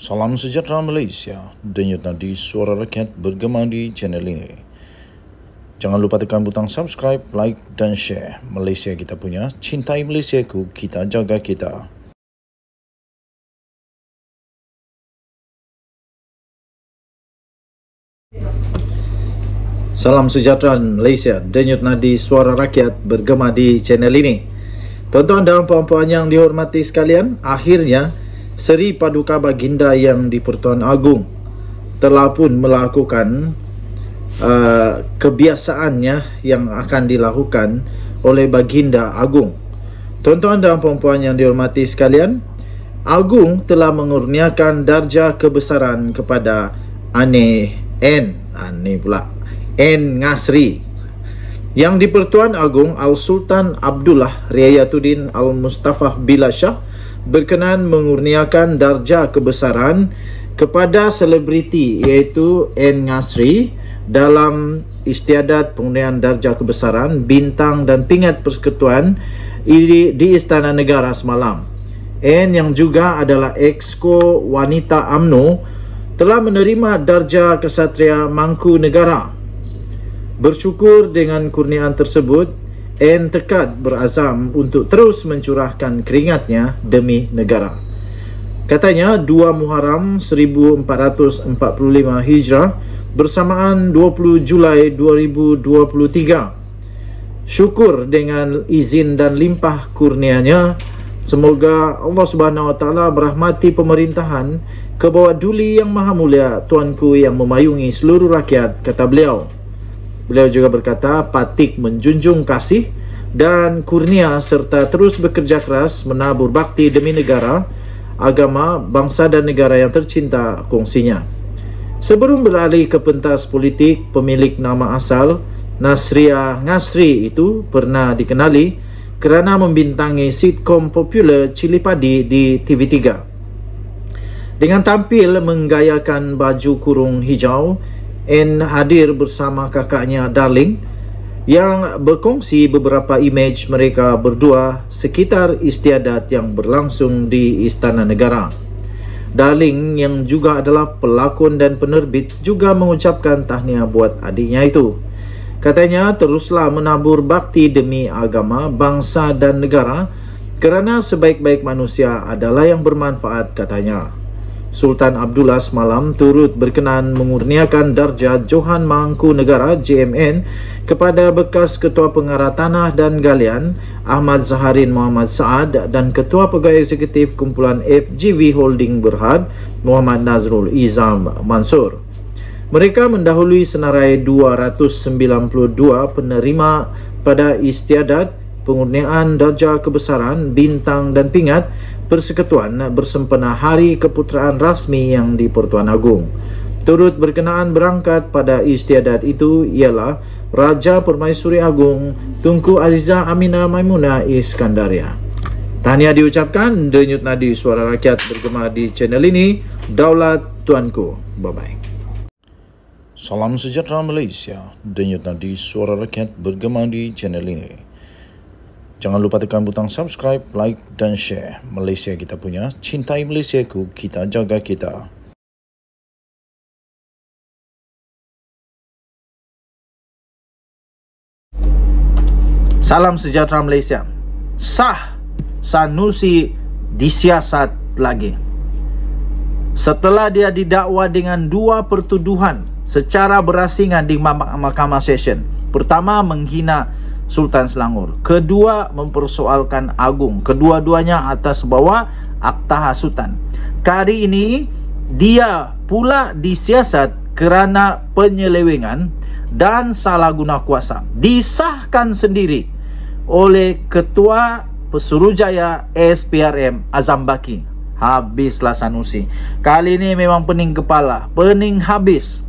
Salam sejahtera Malaysia. Denyut nadi suara rakyat bergema di channel ini. Jangan lupa tekan butang subscribe, like dan share. Malaysia kita punya, cintai Malaysia ku, kita jaga kita. Salam sejahtera Malaysia. Denyut nadi suara rakyat bergema di channel ini. Tuan-tuan dan puan-puan yang dihormati sekalian, akhirnya Seri Paduka Baginda yang di Pertuan Agong telah pun melakukan uh, kebiasaannya yang akan dilakukan oleh Baginda Agung. Tuan-tuan dan puan-puan yang dihormati sekalian, Agung telah mengurniakan darjah kebesaran kepada Ane N. Ane pula. N. Ngasri yang di Pertuan Agong Al-Sultan Abdullah Riayatuddin Al-Mustafa Bila Shah berkenan mengurniakan darjah kebesaran kepada selebriti iaitu N. Ngasri dalam istiadat pengundian darjah kebesaran bintang dan pingat persekutuan di, Istana Negara semalam. N yang juga adalah exco wanita AMNO telah menerima darjah kesatria Mangku Negara. Bersyukur dengan kurniaan tersebut, N tekad berazam untuk terus mencurahkan keringatnya demi negara. Katanya 2 Muharram 1445 Hijrah bersamaan 20 Julai 2023. Syukur dengan izin dan limpah kurnianya Semoga Allah Subhanahu Wa Taala merahmati pemerintahan ke bawah duli yang maha mulia tuanku yang memayungi seluruh rakyat kata beliau. Beliau juga berkata, patik menjunjung kasih dan kurnia serta terus bekerja keras menabur bakti demi negara, agama, bangsa dan negara yang tercinta kongsinya. Sebelum beralih ke pentas politik, pemilik nama asal Nasria Ngasri itu pernah dikenali kerana membintangi sitkom popular Cili Padi di TV3. Dengan tampil menggayakan baju kurung hijau, N hadir bersama kakaknya Darling yang berkongsi beberapa imej mereka berdua sekitar istiadat yang berlangsung di Istana Negara. Darling yang juga adalah pelakon dan penerbit juga mengucapkan tahniah buat adiknya itu. Katanya teruslah menabur bakti demi agama, bangsa dan negara kerana sebaik-baik manusia adalah yang bermanfaat katanya. Sultan Abdullah semalam turut berkenan mengurniakan darjah Johan Mangku Negara JMN kepada bekas Ketua Pengarah Tanah dan Galian Ahmad Zaharin Muhammad Saad dan Ketua Pegawai Eksekutif Kumpulan FGV Holding Berhad Muhammad Nazrul Izam Mansur. Mereka mendahului senarai 292 penerima pada istiadat pengurniaan darjah kebesaran, bintang dan pingat Persekutuan bersempena Hari Keputeraan Rasmi yang di Pertuan Agong. Turut berkenaan berangkat pada istiadat itu ialah Raja Permaisuri Agong Tunku Aziza Amina Maimuna Iskandaria. Tahniah diucapkan denyut nadi suara rakyat bergema di channel ini. Daulat Tuanku. Bye-bye. Salam sejahtera Malaysia. Denyut nadi suara rakyat bergema di channel ini. Jangan lupa tekan butang subscribe, like dan share. Malaysia kita punya, cintai Malaysia ku, kita jaga kita. Salam sejahtera Malaysia. Sah Sanusi disiasat lagi. Setelah dia didakwa dengan dua pertuduhan secara berasingan di Mahkamah Session. Pertama menghina Sultan Selangor. Kedua mempersoalkan Agung. Kedua-duanya atas bawah Akta Hasutan. Kali ini dia pula disiasat kerana penyelewengan dan salah guna kuasa. Disahkan sendiri oleh Ketua Pesuruhjaya SPRM Azam Baki. Habislah Sanusi. Kali ini memang pening kepala. Pening habis.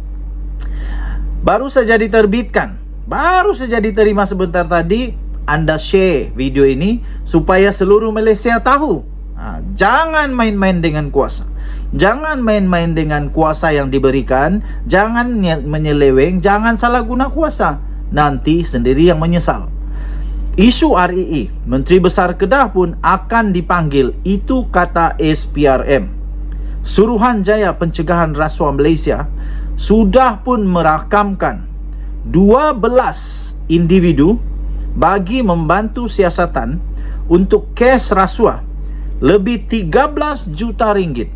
Baru saja diterbitkan Baru saja diterima sebentar tadi Anda share video ini Supaya seluruh Malaysia tahu. Ha, Jangan main-main dengan kuasa. Jangan main-main dengan kuasa yang diberikan. Jangan menyeleweng. Jangan salah guna kuasa. Nanti sendiri yang menyesal. Isu REE Menteri Besar Kedah pun akan dipanggil. Itu kata SPRM Suruhanjaya Pencegahan Rasuah Malaysia sudah pun merakamkan 12 individu bagi membantu siasatan untuk kes rasuah lebih 13 juta ringgit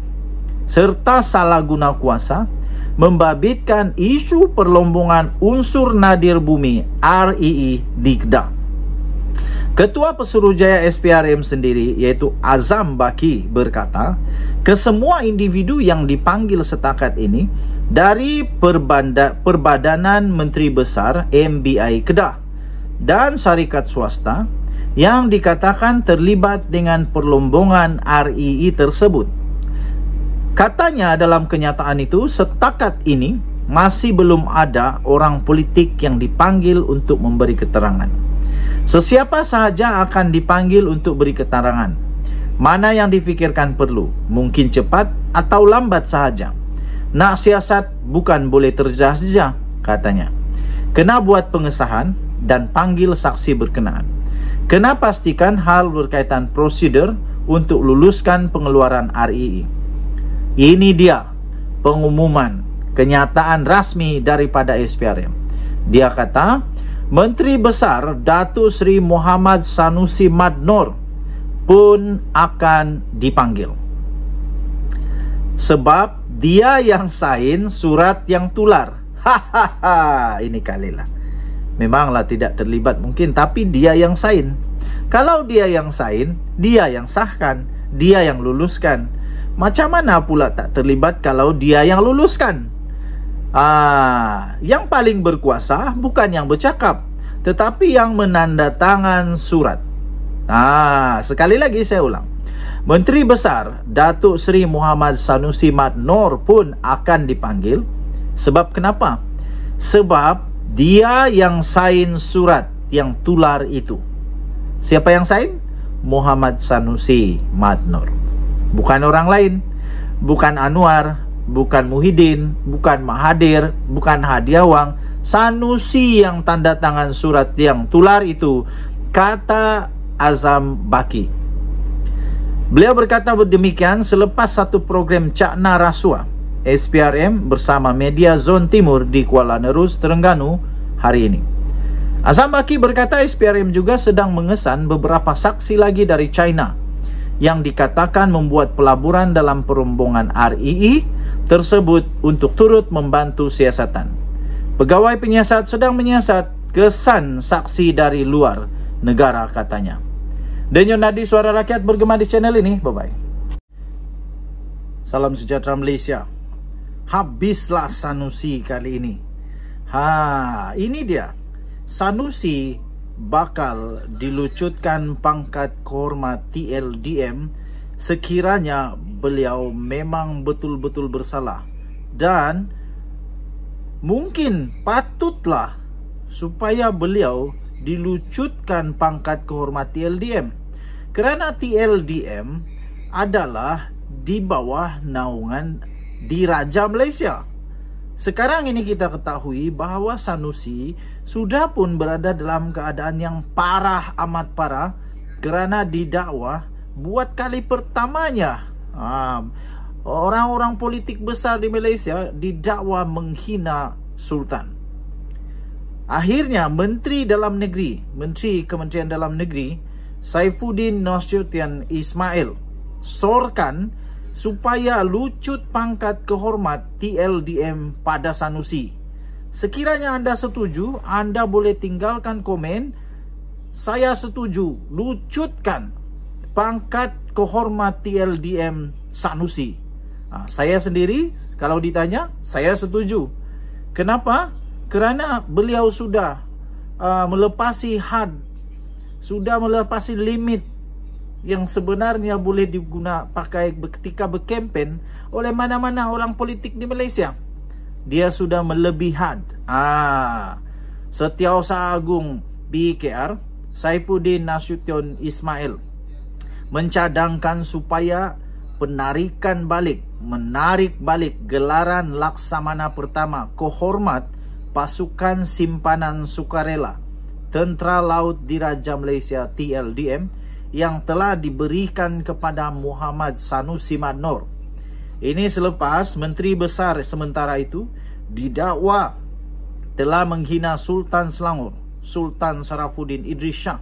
serta salah guna kuasa membabitkan isu perlombongan unsur nadir bumi REE di Kedah. Ketua Pesuruhjaya SPRM sendiri iaitu Azam Baki berkata, kesemua individu yang dipanggil setakat ini dari Perbanda, Perbadanan Menteri Besar MBI Kedah dan syarikat swasta yang dikatakan terlibat dengan perlombongan REE tersebut. Katanya dalam kenyataan itu setakat ini masih belum ada orang politik yang dipanggil untuk memberi keterangan. Sesiapa sahaja akan dipanggil untuk beri keterangan. Mana yang difikirkan perlu, mungkin cepat atau lambat sahaja. Nak siasat bukan boleh terjah-jah, katanya. Kena buat pengesahan dan panggil saksi berkenaan. Kena pastikan hal berkaitan prosedur untuk luluskan pengeluaran REE. Ini dia pengumuman kenyataan rasmi daripada SPRM. Dia kata, Menteri Besar Datuk Seri Muhammad Sanusi Madnor pun akan dipanggil. Sebab dia yang sain surat yang tular. Hahaha, ini kalilah. Memanglah tidak terlibat mungkin tapi dia yang sain. Kalau dia yang sain, dia yang sahkan, dia yang luluskan. Macam mana pula tak terlibat kalau dia yang luluskan? Ah, yang paling berkuasa bukan yang bercakap, tetapi yang menandatangan surat. Ah, sekali lagi saya ulang. Menteri Besar Datuk Seri Muhammad Sanusi Mat Nor pun akan dipanggil sebab kenapa? Sebab dia yang sain surat yang tular itu. Siapa yang sain? Muhammad Sanusi Mat Nor. Bukan orang lain. Bukan Anwar, bukan Muhyiddin, bukan Mahathir, bukan Hadiawang, Sanusi yang tanda tangan surat yang tular itu kata Azam Baki. Beliau berkata demikian selepas satu program Cakna Rasuah SPRM bersama media Zon Timur di Kuala Nerus, Terengganu hari ini. Azam Baki berkata SPRM juga sedang mengesan beberapa saksi lagi dari China yang dikatakan membuat pelaburan dalam perombongan REE tersebut untuk turut membantu siasatan. Pegawai penyiasat sedang menyiasat kesan saksi dari luar negara katanya. Denyo Nadi Suara Rakyat bergema di channel ini. Bye-bye. Salam sejahtera Malaysia. Habislah Sanusi kali ini. Ha, ini dia. Sanusi bakal dilucutkan pangkat kehormat TLDM sekiranya beliau memang betul-betul bersalah dan mungkin patutlah supaya beliau dilucutkan pangkat kehormat TLDM kerana TLDM adalah di bawah naungan Diraja Malaysia. Sekarang ini kita ketahui bahawa Sanusi sudah pun berada dalam keadaan yang parah amat parah kerana didakwa buat kali pertamanya ha, orang-orang politik besar di Malaysia didakwa menghina sultan. Akhirnya Menteri Dalam Negeri, Menteri Kementerian Dalam Negeri Saifuddin Nasution Ismail sorkan supaya lucut pangkat kehormat TLDM pada Sanusi. Sekiranya anda setuju, anda boleh tinggalkan komen. Saya setuju, lucutkan pangkat kehormat TLDM Sanusi. Ha, saya sendiri kalau ditanya, saya setuju. Kenapa? Kerana beliau sudah uh, melepasi had, sudah melepasi limit yang sebenarnya boleh diguna pakai ketika berkempen oleh mana-mana orang politik di Malaysia. Dia sudah melebihi had. Ah, Setiausaha Agung BKR Saifuddin Nasution Ismail mencadangkan supaya penarikan balik menarik balik gelaran laksamana pertama kehormat pasukan simpanan sukarela Tentera Laut Diraja Malaysia TLDM yang telah diberikan kepada Muhammad Sanusi Madnor. Ini selepas Menteri Besar sementara itu didakwa telah menghina Sultan Selangor, Sultan Sarafuddin Idris Shah.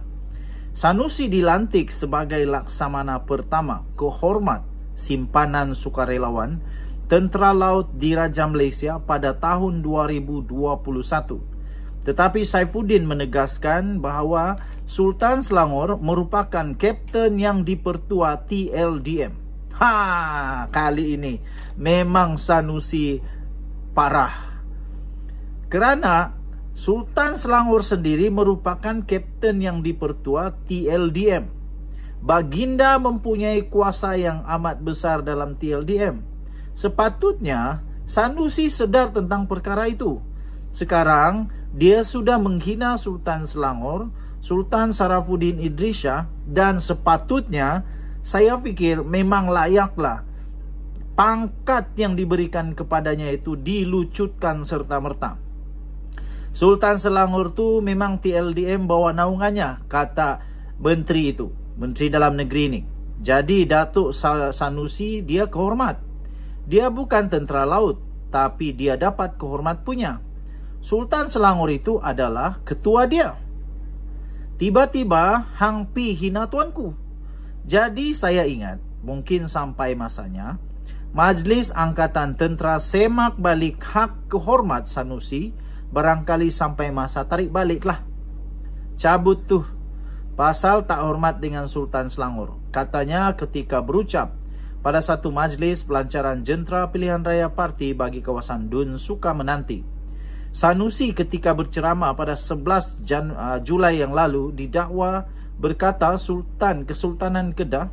Sanusi dilantik sebagai laksamana pertama kehormat simpanan sukarelawan Tentera Laut Diraja Malaysia pada tahun 2021. Tetapi Saifuddin menegaskan bahawa Sultan Selangor merupakan kapten yang dipertua TLDM. Ha, kali ini memang Sanusi parah. Kerana Sultan Selangor sendiri merupakan kapten yang dipertua TLDM. Baginda mempunyai kuasa yang amat besar dalam TLDM. Sepatutnya Sanusi sedar tentang perkara itu. Sekarang dia sudah menghina Sultan Selangor, Sultan Sarafuddin Idrisha dan sepatutnya saya fikir memang layaklah pangkat yang diberikan kepadanya itu dilucutkan serta-merta. Sultan Selangor tu memang TLDM bawa naungannya, kata menteri itu, menteri dalam negeri ini. Jadi Datuk Sanusi dia kehormat. Dia bukan tentera laut, tapi dia dapat kehormat punya. Sultan Selangor itu adalah ketua dia. Tiba-tiba Hang Pi hina tuanku. Jadi saya ingat, mungkin sampai masanya, Majlis Angkatan Tentera semak balik hak kehormat Sanusi barangkali sampai masa tarik baliklah. Cabut tuh pasal tak hormat dengan Sultan Selangor. Katanya ketika berucap pada satu majlis pelancaran jentera pilihan raya parti bagi kawasan Dun Suka menanti. Sanusi ketika berceramah pada 11 Jan, uh, Julai yang lalu didakwa berkata Sultan Kesultanan Kedah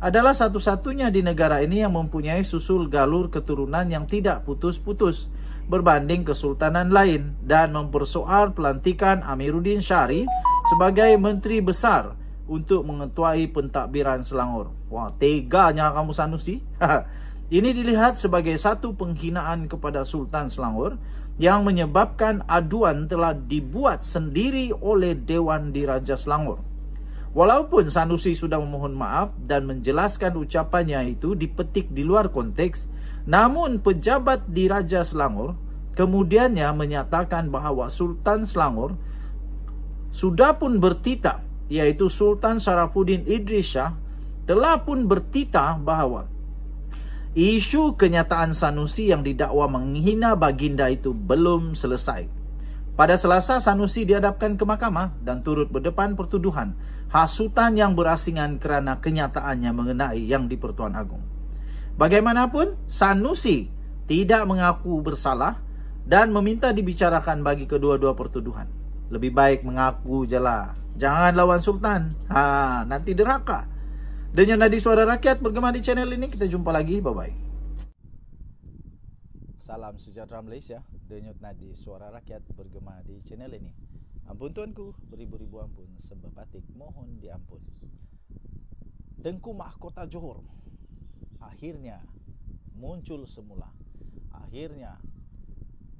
adalah satu-satunya di negara ini yang mempunyai susul galur keturunan yang tidak putus-putus berbanding kesultanan lain dan mempersoal pelantikan Amiruddin Syari sebagai menteri besar untuk mengetuai pentadbiran Selangor. Wah, teganya kamu Sanusi. Ini dilihat sebagai satu penghinaan kepada Sultan Selangor yang menyebabkan aduan telah dibuat sendiri oleh Dewan Diraja Selangor. Walaupun Sanusi sudah memohon maaf dan menjelaskan ucapannya itu dipetik di luar konteks, namun pejabat di Raja Selangor kemudiannya menyatakan bahawa Sultan Selangor sudah pun bertitah iaitu Sultan Sarafuddin Idris Shah telah pun bertitah bahawa isu kenyataan Sanusi yang didakwa menghina baginda itu belum selesai. Pada Selasa, Sanusi dihadapkan ke mahkamah dan turut berdepan pertuduhan hasutan yang berasingan kerana kenyataannya mengenai yang di Pertuan Agong. Bagaimanapun, Sanusi tidak mengaku bersalah dan meminta dibicarakan bagi kedua-dua pertuduhan. Lebih baik mengaku je lah. Jangan lawan Sultan. Ha, nanti deraka. Dengan nadi suara rakyat bergema di channel ini. Kita jumpa lagi. Bye-bye. Salam sejahtera Malaysia. Denyut nadi suara rakyat bergema di channel ini. Ampun tuanku, beribu-ribu ampun Sebab batik mohon diampun. Tengku Mahkota Johor Akhirnya muncul semula. Akhirnya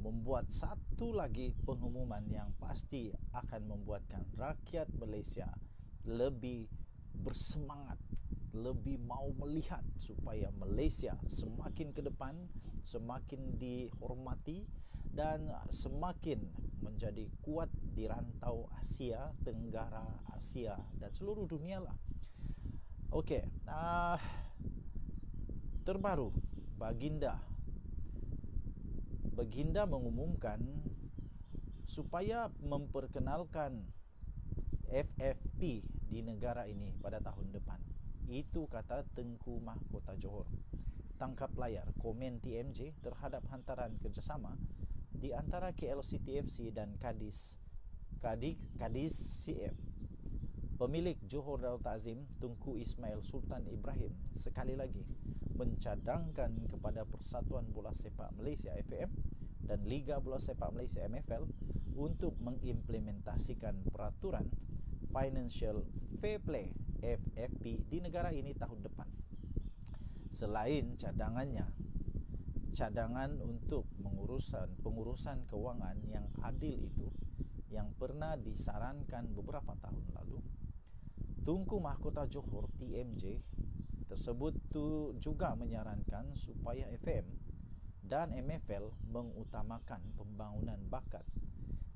membuat satu lagi pengumuman yang pasti akan membuatkan rakyat Malaysia lebih bersemangat lebih mau melihat supaya Malaysia semakin ke depan, semakin dihormati dan semakin menjadi kuat di rantau Asia Tenggara, Asia dan seluruh dunia lah. Okey, uh, terbaru Baginda Baginda mengumumkan supaya memperkenalkan FFP di negara ini pada tahun depan. Itu kata Tengku Mahkota Johor. Tangkap layar komen TMJ terhadap hantaran kerjasama di antara KLCTFC dan Kadis Kadis, Kadis CF. Pemilik Johor Darul Ta'zim Tungku Ismail Sultan Ibrahim sekali lagi mencadangkan kepada Persatuan Bola Sepak Malaysia FAM dan Liga Bola Sepak Malaysia MFL untuk mengimplementasikan peraturan Financial Fair Play FFP di negara ini tahun depan. Selain cadangannya, cadangan untuk mengurusan pengurusan keuangan yang adil itu yang pernah disarankan beberapa tahun lalu, Tunku Mahkota Johor TMJ tersebut tu juga menyarankan supaya FM dan MFL mengutamakan pembangunan bakat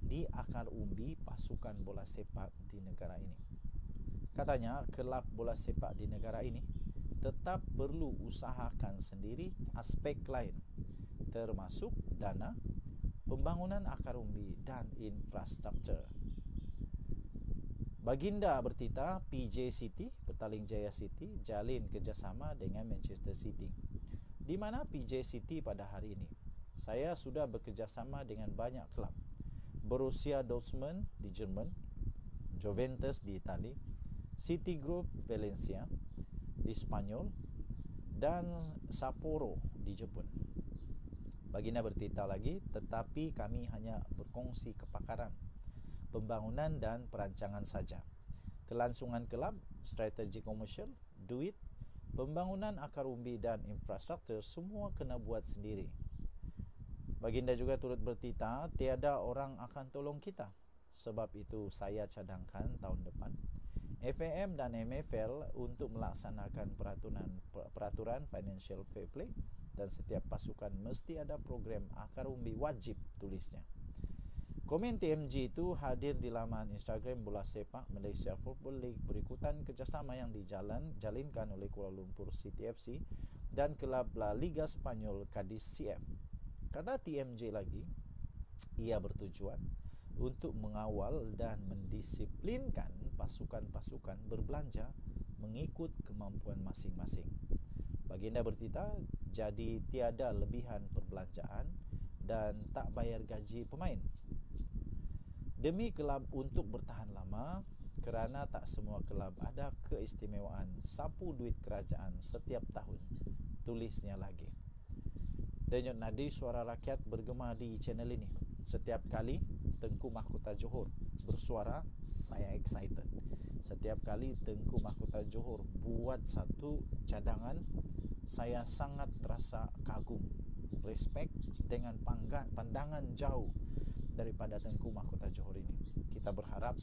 di akar umbi pasukan bola sepak di negara ini. Katanya, kelab bola sepak di negara ini tetap perlu usahakan sendiri aspek lain termasuk dana, pembangunan akar umbi dan infrastruktur. Baginda bertita PJ City, Petaling Jaya City, jalin kerjasama dengan Manchester City. Di mana PJ City pada hari ini? Saya sudah bekerjasama dengan banyak klub. Borussia Dortmund di Jerman, Juventus di Itali, City Group Valencia di Spanyol dan Sapporo di Jepun. Baginda bertita lagi, tetapi kami hanya berkongsi kepakaran pembangunan dan perancangan saja. Kelangsungan kelab, strategi komersial, duit, pembangunan akar umbi dan infrastruktur semua kena buat sendiri. Baginda juga turut bertita, tiada orang akan tolong kita. Sebab itu saya cadangkan tahun depan FAM dan MFL untuk melaksanakan peraturan peraturan financial fair play dan setiap pasukan mesti ada program akar umbi wajib tulisnya. Komen TMG itu hadir di laman Instagram Bola Sepak Malaysia Football League berikutan kerjasama yang dijalan jalinkan oleh Kuala Lumpur City FC dan kelab La Liga Spanyol Cadiz CF. Kata TMJ lagi, ia bertujuan untuk mengawal dan mendisiplinkan pasukan-pasukan berbelanja mengikut kemampuan masing-masing. Baginda bertita, jadi tiada lebihan perbelanjaan dan tak bayar gaji pemain. Demi kelab untuk bertahan lama, kerana tak semua kelab ada keistimewaan sapu duit kerajaan setiap tahun. Tulisnya lagi. Denyut nadi suara rakyat bergema di channel ini. Setiap kali Tengku Mahkota Johor bersuara, saya excited. Setiap kali Tengku Mahkota Johor buat satu cadangan, saya sangat terasa kagum respect dengan pandangan jauh daripada Tengku Mahkota Johor ini. Kita berharap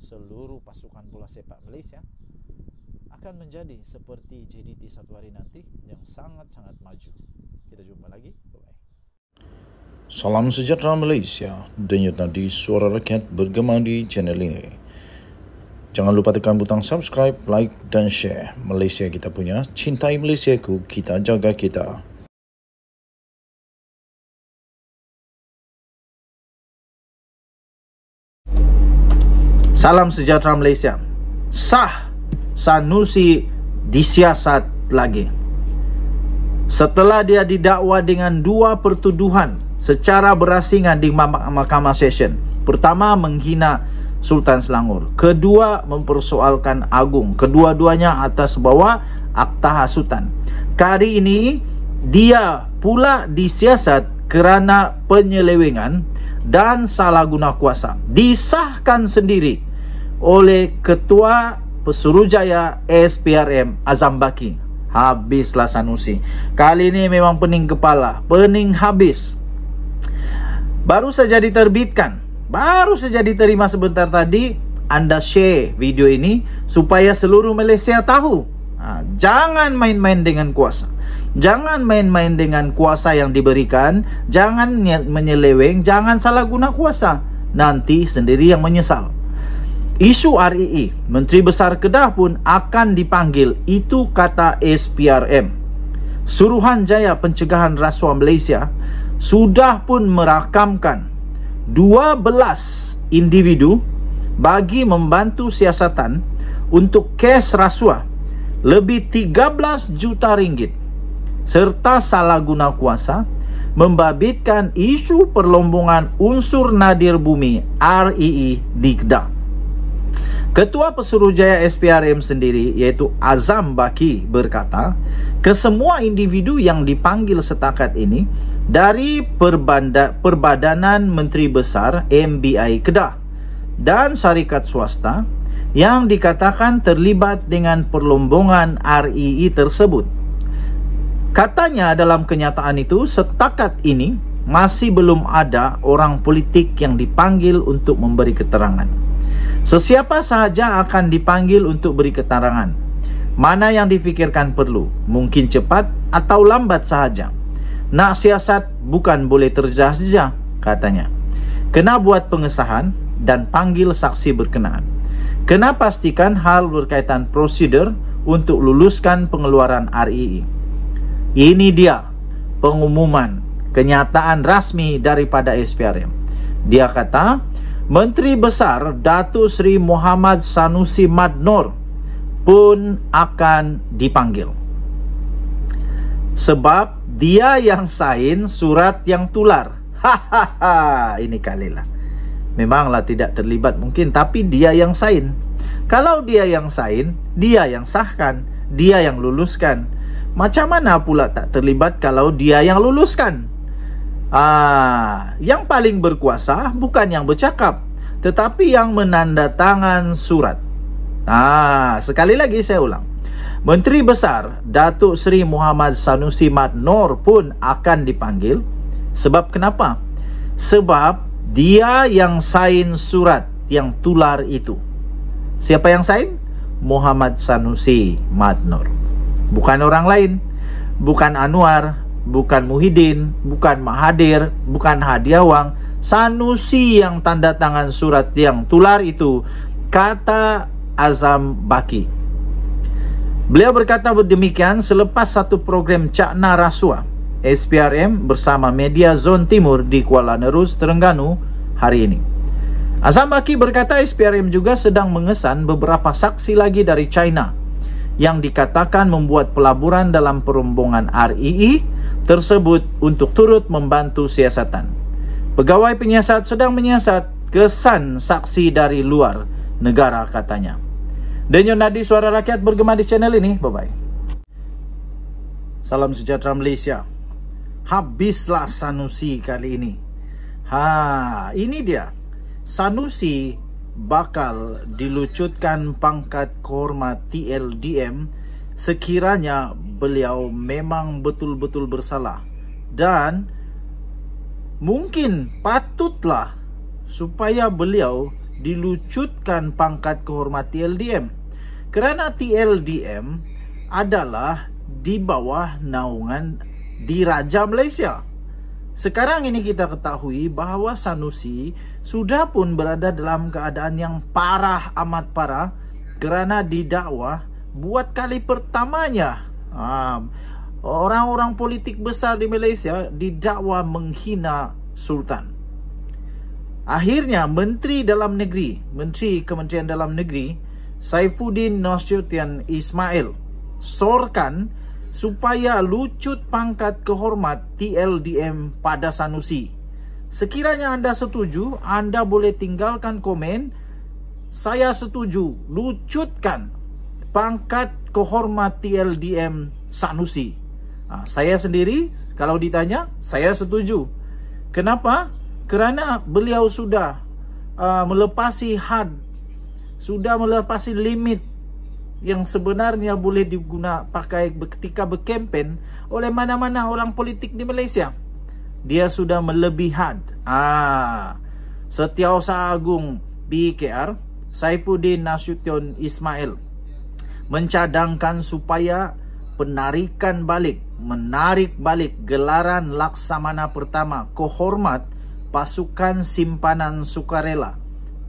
seluruh pasukan bola sepak Malaysia akan menjadi seperti JDT satu hari nanti yang sangat-sangat maju. Kita jumpa lagi. Bye-bye. Salam sejahtera Malaysia. Denyut nadi suara rakyat bergema di channel ini. Jangan lupa tekan butang subscribe, like dan share. Malaysia kita punya. Cintai Malaysia ku, kita jaga kita. Salam sejahtera Malaysia. Sah Sanusi disiasat lagi. Setelah dia didakwa dengan dua pertuduhan secara berasingan di Mahkamah Session. Pertama menghina Sultan Selangor. Kedua mempersoalkan Agung. Kedua-duanya atas bawah Akta Hasutan. Kali ini dia pula disiasat kerana penyelewengan dan salah guna kuasa. Disahkan sendiri oleh Ketua Pesuruhjaya SPRM Azam Baki. Habislah Sanusi. Kali ini memang pening kepala. Pening habis. Baru saja diterbitkan. Baru saja diterima sebentar tadi. Anda share video ini supaya seluruh Malaysia tahu. Ha, jangan main-main dengan kuasa. Jangan main-main dengan kuasa yang diberikan. Jangan menyeleweng. Jangan salah guna kuasa. Nanti sendiri yang menyesal. Isu REE, Menteri Besar Kedah pun akan dipanggil. Itu kata SPRM. Suruhanjaya Pencegahan Rasuah Malaysia sudah pun merakamkan 12 individu bagi membantu siasatan untuk kes rasuah lebih 13 juta ringgit serta salah guna kuasa membabitkan isu perlombongan unsur nadir bumi REE di Kedah. Ketua Pesuruhjaya SPRM sendiri iaitu Azam Baki berkata, kesemua individu yang dipanggil setakat ini dari Perbanda, Perbadanan Menteri Besar MBI Kedah dan syarikat swasta yang dikatakan terlibat dengan perlombongan REE tersebut. Katanya dalam kenyataan itu setakat ini masih belum ada orang politik yang dipanggil untuk memberi keterangan. Sesiapa sahaja akan dipanggil untuk beri keterangan. Mana yang difikirkan perlu? Mungkin cepat atau lambat sahaja. Nak siasat bukan boleh terjah-jah, katanya. Kena buat pengesahan dan panggil saksi berkenaan. Kena pastikan hal berkaitan prosedur untuk luluskan pengeluaran RII. Ini dia pengumuman kenyataan rasmi daripada SPRM. Dia kata, Menteri Besar Datuk Seri Muhammad Sanusi Madnor pun akan dipanggil. Sebab dia yang sain surat yang tular. Hahaha, ini kalilah. Memanglah tidak terlibat mungkin tapi dia yang sain. Kalau dia yang sain, dia yang sahkan, dia yang luluskan. Macam mana pula tak terlibat kalau dia yang luluskan? Ah, yang paling berkuasa bukan yang bercakap, tetapi yang menandatangan surat. Ah, sekali lagi saya ulang. Menteri Besar Datuk Seri Muhammad Sanusi Mat Nor pun akan dipanggil. Sebab kenapa? Sebab dia yang sain surat yang tular itu. Siapa yang sain? Muhammad Sanusi Mat Nor. Bukan orang lain. Bukan Anwar, bukan Muhyiddin, bukan Mahathir, bukan Hadiawang. Sanusi yang tanda tangan surat yang tular itu kata Azam Baki. Beliau berkata demikian selepas satu program Cakna Rasua SPRM bersama media Zon Timur di Kuala Nerus, Terengganu hari ini. Azam Baki berkata SPRM juga sedang mengesan beberapa saksi lagi dari China yang dikatakan membuat pelaburan dalam perombongan RII tersebut untuk turut membantu siasatan. Pegawai penyiasat sedang menyiasat kesan saksi dari luar negara katanya. Denyo Nadi Suara Rakyat bergema di channel ini. Bye-bye. Salam sejahtera Malaysia. Habislah Sanusi kali ini. Ha, ini dia. Sanusi bakal dilucutkan pangkat kehormat TLDM sekiranya beliau memang betul-betul bersalah. Dan mungkin patutlah supaya beliau dilucutkan pangkat kehormat TLDM kerana TLDM adalah di bawah naungan Diraja Malaysia. Sekarang ini kita ketahui bahawa Sanusi sudah pun berada dalam keadaan yang parah amat parah kerana didakwa buat kali pertamanya ha, orang-orang politik besar di Malaysia didakwa menghina Sultan. Akhirnya Menteri Dalam Negeri, Menteri Kementerian Dalam Negeri Saifuddin Nasution Ismail sorkan supaya lucut pangkat kehormat TLDM pada Sanusi. Sekiranya anda setuju, anda boleh tinggalkan komen. Saya setuju lucutkan pangkat kehormat TLDM Sanusi. Ha, saya sendiri, kalau ditanya, saya setuju. Kenapa? Kerana beliau sudah uh, melepasi had sudah melepasi limit yang sebenarnya boleh digunakan pakai ketika berkempen oleh mana-mana orang politik di Malaysia. Dia sudah melebihi had. Ah, Setiausaha Agung BKR Saifuddin Nasution Ismail mencadangkan supaya penarikan balik, menarik balik gelaran Laksamana pertama kehormat pasukan simpanan sukarela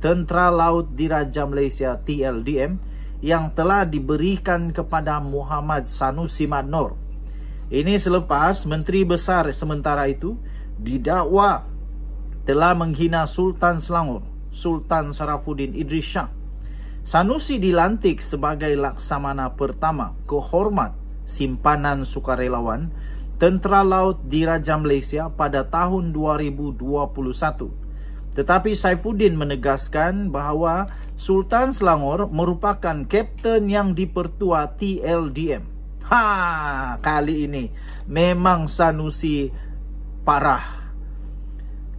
Tentera Laut Diraja Malaysia TLDM yang telah diberikan kepada Muhammad Sanusi Madnor. Ini selepas Menteri Besar sementara itu didakwa telah menghina Sultan Selangor, Sultan Sarafuddin Idris Shah. Sanusi dilantik sebagai laksamana pertama kehormat simpanan sukarelawan Tentera Laut Diraja Malaysia pada tahun 2021. Tetapi Saifuddin menegaskan bahawa Sultan Selangor merupakan kapten yang dipertua TLDM. Ha, kali ini memang Sanusi parah.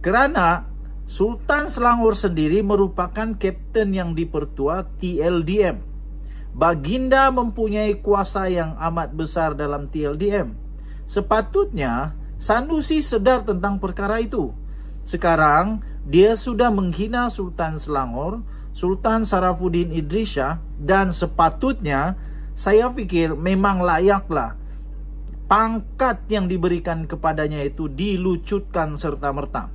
Kerana Sultan Selangor sendiri merupakan kapten yang dipertua TLDM. Baginda mempunyai kuasa yang amat besar dalam TLDM. Sepatutnya Sanusi sedar tentang perkara itu. Sekarang dia sudah menghina Sultan Selangor, Sultan Sarafuddin Idrisha dan sepatutnya saya fikir memang layaklah pangkat yang diberikan kepadanya itu dilucutkan serta-merta.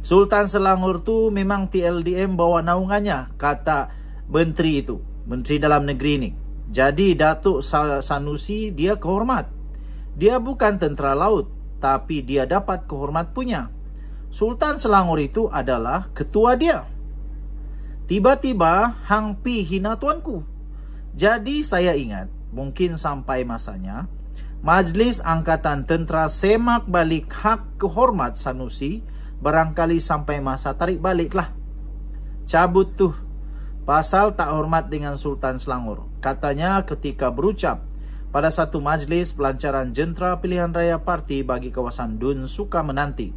Sultan Selangor tu memang TLDM bawa naungannya, kata menteri itu, menteri dalam negeri ini. Jadi Datuk Sanusi dia kehormat. Dia bukan tentera laut, tapi dia dapat kehormat punya. Sultan Selangor itu adalah ketua dia. Tiba-tiba Hang Pi hina tuanku. Jadi saya ingat, mungkin sampai masanya, Majlis Angkatan Tentera semak balik hak kehormat Sanusi barangkali sampai masa tarik baliklah. Cabut tuh pasal tak hormat dengan Sultan Selangor. Katanya ketika berucap pada satu majlis pelancaran jentera pilihan raya parti bagi kawasan Dun Suka menanti.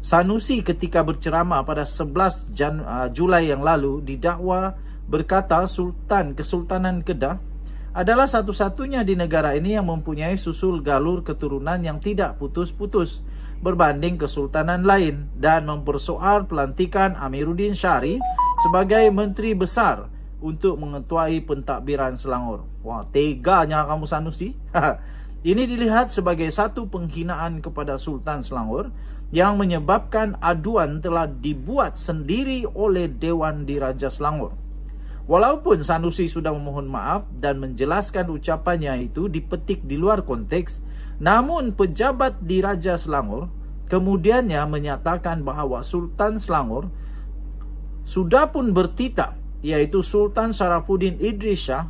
Sanusi ketika berceramah pada 11 Jan, uh, Julai yang lalu didakwa berkata Sultan Kesultanan Kedah adalah satu-satunya di negara ini yang mempunyai susul galur keturunan yang tidak putus-putus berbanding kesultanan lain dan mempersoal pelantikan Amiruddin Syari sebagai menteri besar untuk mengetuai pentadbiran Selangor. Wah, teganya kamu Sanusi. Ini dilihat sebagai satu penghinaan kepada Sultan Selangor yang menyebabkan aduan telah dibuat sendiri oleh Dewan Diraja Selangor. Walaupun Sanusi sudah memohon maaf dan menjelaskan ucapannya itu dipetik di luar konteks, namun pejabat di Raja Selangor kemudiannya menyatakan bahawa Sultan Selangor sudah pun bertitah, iaitu Sultan Sarafuddin Idris Shah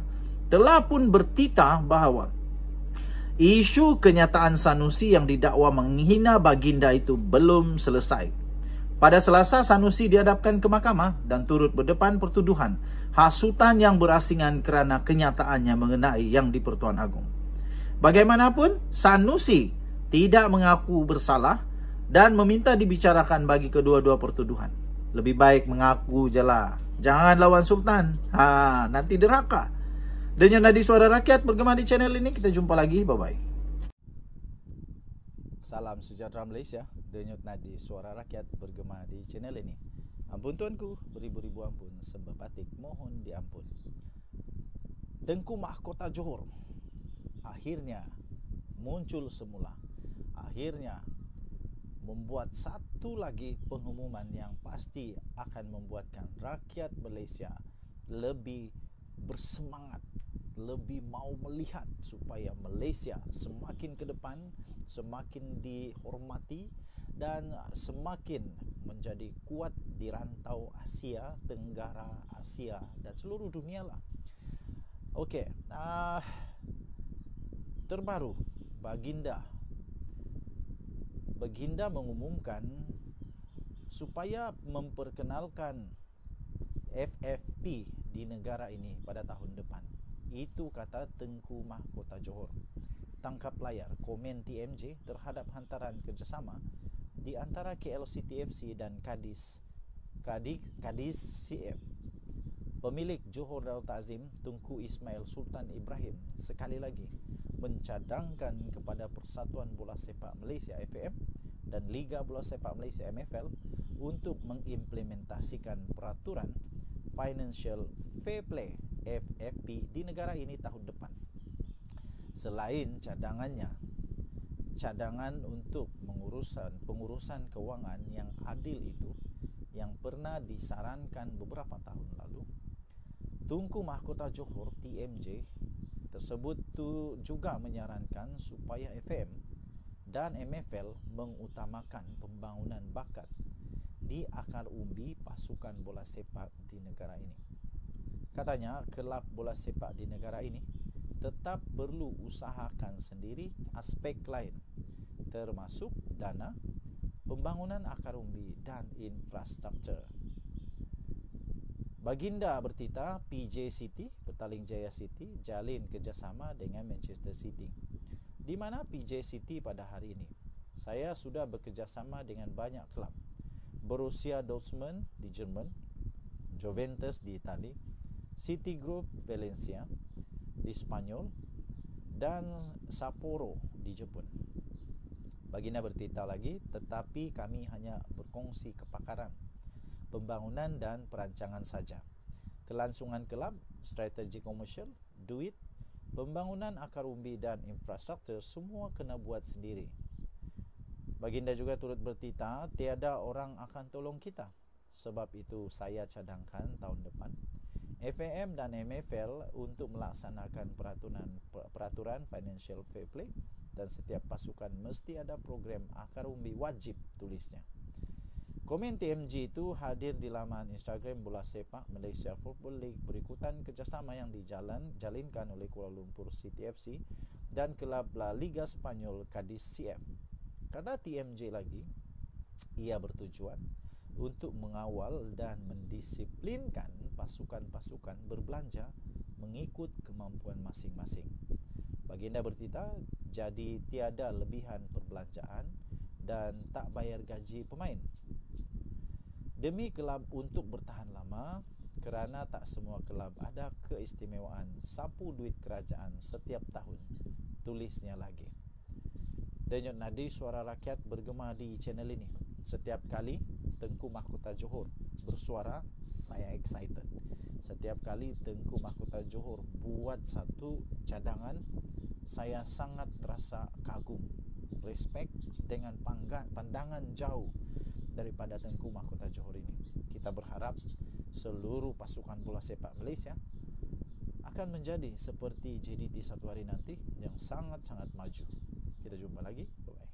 telah pun bertitah bahawa isu kenyataan Sanusi yang didakwa menghina baginda itu belum selesai. Pada Selasa, Sanusi dihadapkan ke mahkamah dan turut berdepan pertuduhan hasutan yang berasingan kerana kenyataannya mengenai yang di Pertuan Agong. Bagaimanapun, Sanusi tidak mengaku bersalah dan meminta dibicarakan bagi kedua-dua pertuduhan. Lebih baik mengaku je lah. Jangan lawan Sultan. Ha, nanti deraka. Dengan nadi suara rakyat bergema di channel ini. Kita jumpa lagi. Bye-bye. Salam sejahtera Malaysia. Denyut nadi suara rakyat bergema di channel ini. Ampun tuanku, beribu-ribu ampun sebab batik mohon diampun. Tengku Mahkota Johor akhirnya muncul semula. Akhirnya membuat satu lagi pengumuman yang pasti akan membuatkan rakyat Malaysia lebih bersemangat lebih mau melihat supaya Malaysia semakin ke depan, semakin dihormati dan semakin menjadi kuat di rantau Asia, Tenggara, Asia dan seluruh dunia lah. Okey, uh, terbaru Baginda Baginda mengumumkan supaya memperkenalkan FFP di negara ini pada tahun depan. Itu kata Tengku Mahkota Johor. Tangkap layar komen TMJ terhadap hantaran kerjasama di antara KLCTFC dan Kadis Kadis, Kadis CF. Pemilik Johor Darul Ta'zim Tungku Ismail Sultan Ibrahim sekali lagi mencadangkan kepada Persatuan Bola Sepak Malaysia FAM dan Liga Bola Sepak Malaysia MFL untuk mengimplementasikan peraturan Financial Fair Play FFP di negara ini tahun depan. Selain cadangannya, cadangan untuk mengurusan pengurusan keuangan yang adil itu yang pernah disarankan beberapa tahun lalu, Tunku Mahkota Johor TMJ tersebut tu juga menyarankan supaya FM dan MFL mengutamakan pembangunan bakat di akar umbi pasukan bola sepak di negara ini. Katanya, kelab bola sepak di negara ini tetap perlu usahakan sendiri aspek lain termasuk dana, pembangunan akar umbi dan infrastruktur. Baginda bertita PJ City, Petaling Jaya City, jalin kerjasama dengan Manchester City. Di mana PJ City pada hari ini? Saya sudah bekerjasama dengan banyak kelab Borussia Dortmund di Jerman, Juventus di Itali, City Group Valencia di Spanyol dan Sapporo di Jepun. Baginda bertitah lagi, tetapi kami hanya berkongsi kepakaran, pembangunan dan perancangan saja. Kelangsungan kelab, strategi komersial, duit, Pembangunan akar umbi dan infrastruktur semua kena buat sendiri. Baginda juga turut bertita, tiada orang akan tolong kita. Sebab itu saya cadangkan tahun depan FAM dan MFL untuk melaksanakan peraturan peraturan financial fair play dan setiap pasukan mesti ada program akar umbi wajib tulisnya. Komen TMG itu hadir di laman Instagram Bola Sepak Malaysia Football League berikutan kerjasama yang dijalan jalinkan oleh Kuala Lumpur City FC dan kelab La Liga Spanyol Cadiz CF. Kata TMJ lagi, ia bertujuan untuk mengawal dan mendisiplinkan pasukan-pasukan berbelanja mengikut kemampuan masing-masing. Baginda bertita, jadi tiada lebihan perbelanjaan dan tak bayar gaji pemain. Demi kelab untuk bertahan lama kerana tak semua kelab ada keistimewaan sapu duit kerajaan setiap tahun tulisnya lagi. Denyut nadi suara rakyat bergema di channel ini setiap kali Tengku Mahkota Johor bersuara saya excited setiap kali Tengku Mahkota Johor buat satu cadangan saya sangat terasa kagum respect dengan pandangan jauh daripada Tengku Mahkota Johor ini. Kita berharap seluruh pasukan bola sepak Malaysia akan menjadi seperti JDT satu hari nanti yang sangat-sangat maju. Kita jumpa lagi. Bye-bye.